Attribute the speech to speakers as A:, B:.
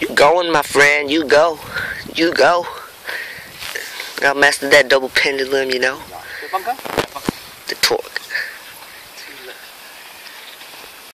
A: You going, my friend. You go. You go. I mastered that double pendulum, you know. The torque.